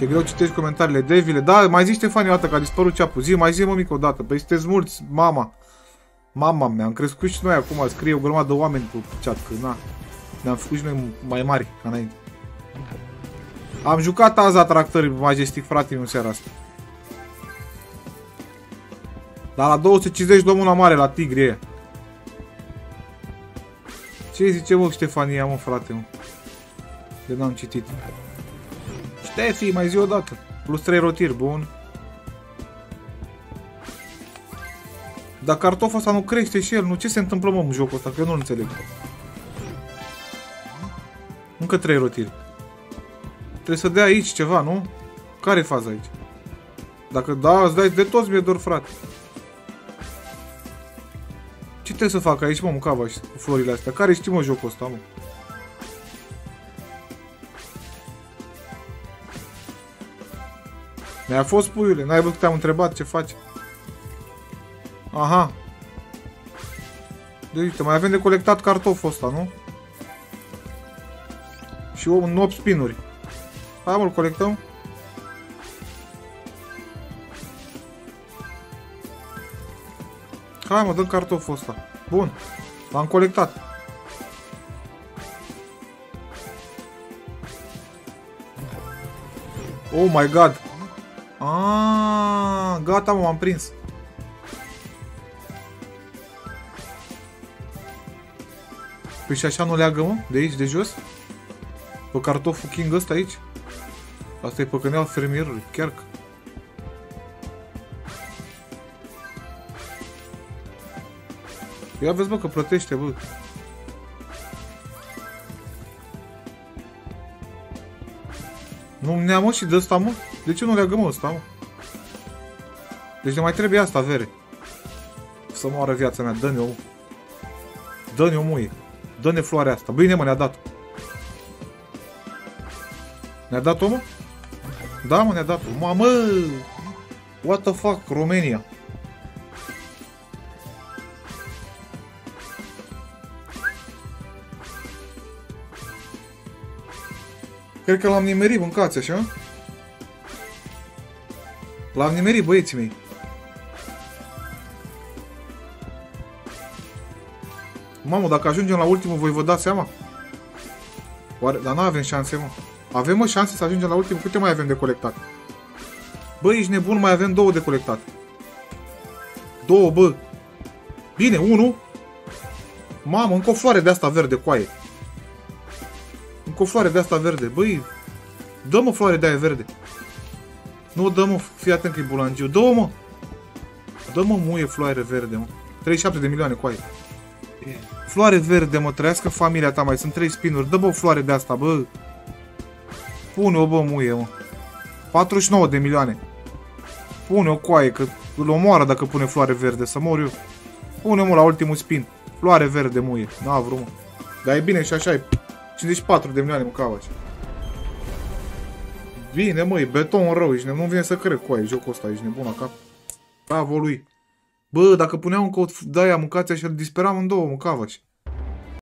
Ce greu citești comentariile, devile. Da, mai zici Ștefani o dată că a dispărut ceapul. Zi, mai zi mă mică o dată. Păi sunteți mulți, mama. Mama mea, am crescut și noi acum, scrie o grămadă de oameni cu chat, că na. Ne-am făcut și noi mai mari ca înainte. Am jucat azi tractări majestic, frate, în seara asta. Dar la 250 domnul la mare, la tigri e. Ce zice, mă, Ștefania, mă, frate, mă? De n-am citit. Ștefi, mai zi o dată. Plus 3 rotiri, bun. Dar cartoful ăsta nu crește și el, nu? Ce se întâmplă, mă, în jocul ăsta? Că eu nu înțeleg. Încă 3 rotiri. Trebuie să dea aici ceva, nu? Care e faza aici? Dacă da, îți dai de toți mi-e dor, frate. Ce trebuie să fac aici, mă, mucava și cu florile astea? Care știi, mă, jocul ăsta, mă? Mi-a fost puiule, n-ai văzut că te-am întrebat ce faci? Aha. Deci, uite, mai avem de colectat cartoful ăsta, nu? Și 8 spinuri. Hai mă, colectăm. Hai mă, dăm cartoful ăsta. Bun. L-am colectat. Oh my god. Ah, gata mă, m-am prins. Păi și așa nu leagă, mă? De aici, de jos? Pe cartoful king ăsta aici? Asta e păcăneal fermierului, chiar că... Ia vezi, bă, că plătește, bă. Nu ne mă, și de ăsta, mă? De ce nu leagă, mă, ăsta, mă? Deci ne mai trebuie asta, vere. Să moară viața mea, dă-ne-o. Dă-ne-o, muie. Dă-ne floarea asta. Bine, mă, ne-a dat. Ne-a dat omul? Da, mă, ne-a dat. Mamă! What the fuck, România. Cred că l-am nimerit, mâncați așa? L-am nimerit, băieții mei. Mamă, dacă ajungem la ultimul, voi vă dați seama? Oare... Dar nu avem șanse, mă. Avem, mă, șanse să ajungem la ultimul? Câte mai avem de colectat? Bă, ești nebun, mai avem două de colectat. Două, bă. Bine, unu. Mamă, încă o floare de asta verde, coaie. Încă o floare de asta verde. Băi, dă-mă floare de aia verde. Nu, dă-mă, fii atent că e bulangiu. Dă-mă, mă. Dă-mă muie floare verde, mă. 37 de milioane, coaie. Floare verde, mă, trăiască familia ta, mai sunt 3 spinuri. Dă, bă, o floare de asta, bă. Pune-o, bă, muie, mă. 49 de milioane. Pune-o coaie, că îl omoară dacă pune floare verde, să mor eu. Pune-mă la ultimul spin. Floare verde, muie. N-a vrut, mă. Dar e bine și așa e 54 de milioane, mă, cavaci. Bine, măi, beton rău, ești nu vine să cred cu aia, jocul ăsta, ești nebun la cap. Bravo lui. Bă, dacă puneam încă o de-aia mâncați și-l disperam în două, mâncava și.